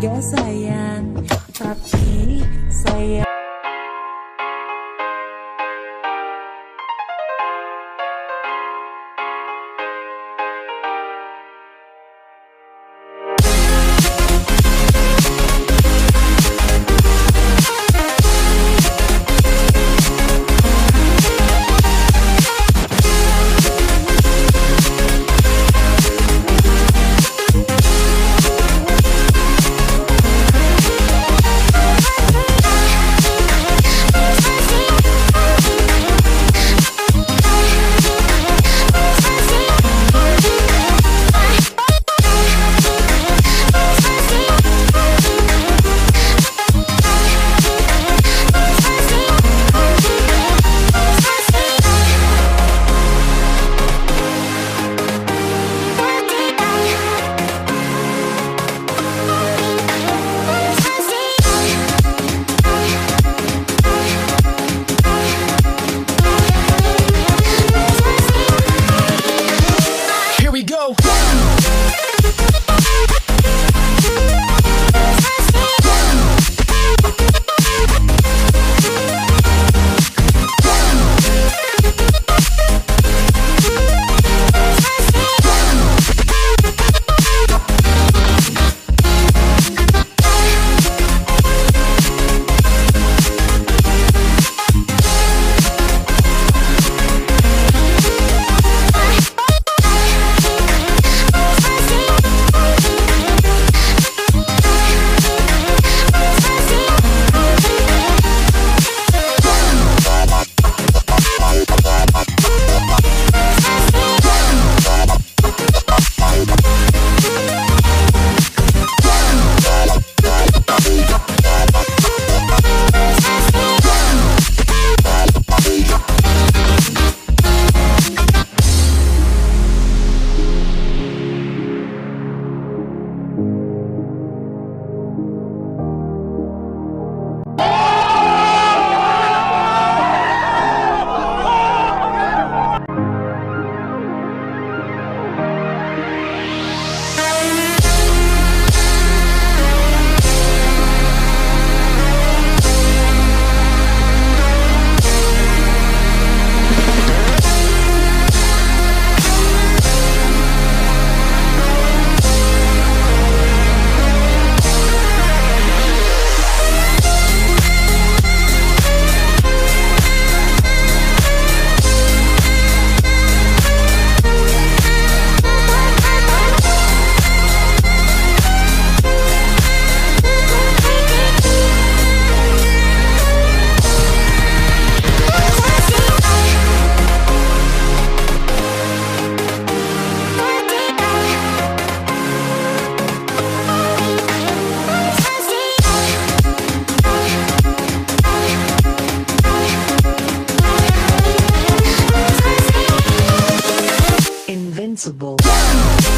sayang Tapi saya Possible.